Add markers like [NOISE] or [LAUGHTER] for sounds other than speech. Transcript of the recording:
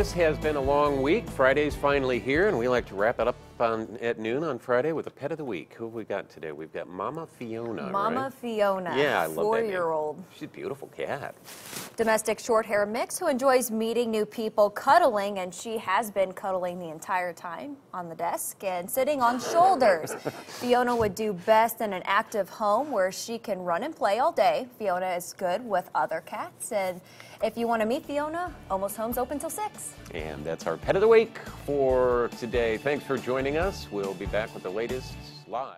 This has been a long week. Friday's finally here, and we like to wrap it up on, at noon on Friday with a pet of the week. Who have we got today? We've got Momma Fiona. Momma right? Fiona, Yeah, I love that name. four-year-old She's a beautiful cat. domestic short hair mix who enjoys meeting new people, cuddling, and she has been cuddling the entire time on the desk and sitting on shoulders. [LAUGHS] Fiona would do best in an active home where she can run and play all day. Fiona is good with other cats, and if you want to meet Fiona, Almost Home's open till 6. And that's our pet of the week for today. Thanks for joining us. We'll be back with the latest live.